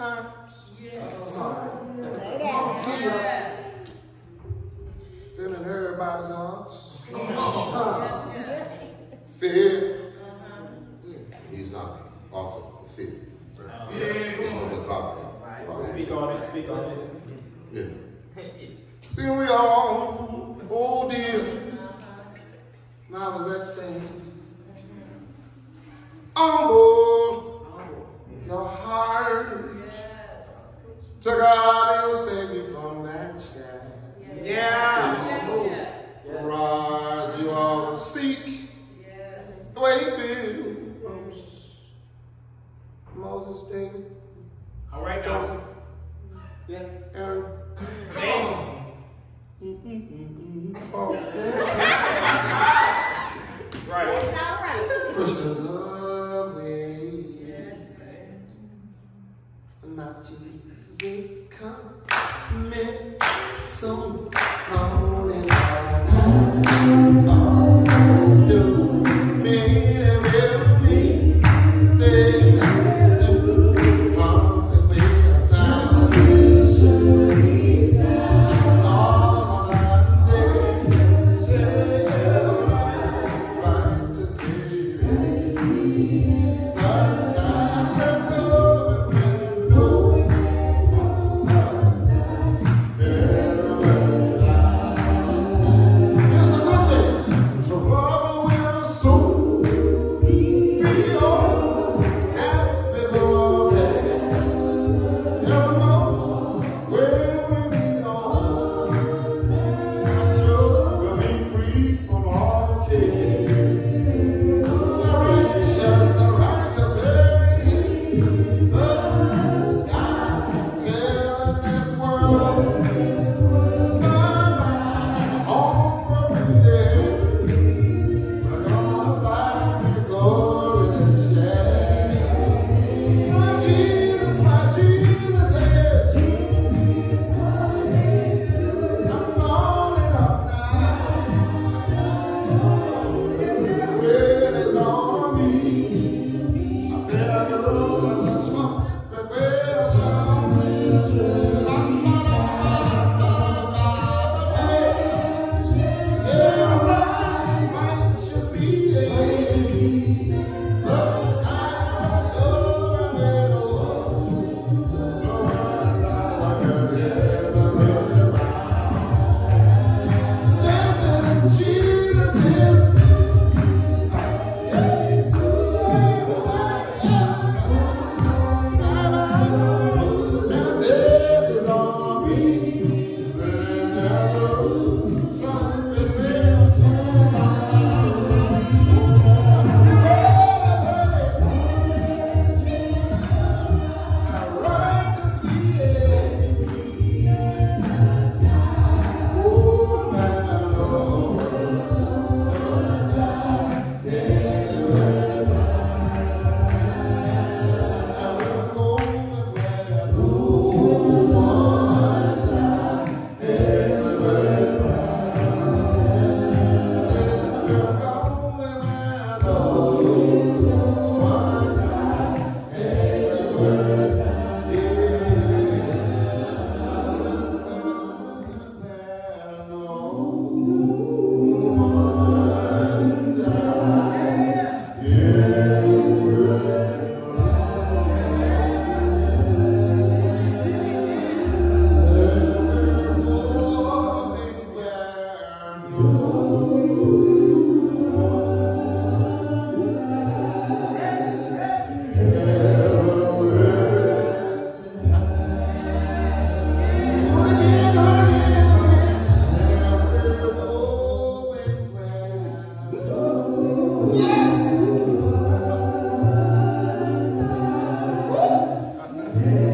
times. Yes. Say that now. Yes. Feeling everybody's arms. Yes, yes. Fear. Uh-huh. He's not off of fear. Yeah. He's on the carpet. Speak on it, speak on it. Yeah. See, we all, oh dear, now was that saying, humble your heart Yes. to God, He'll save you from that stand. Yeah. Yes. Right, you all seek Yes. the way Bill Rose, Moses, David, All right Joseph, now. Yes. Aaron, Bam. Paul. Right. cabeção ao Yeah.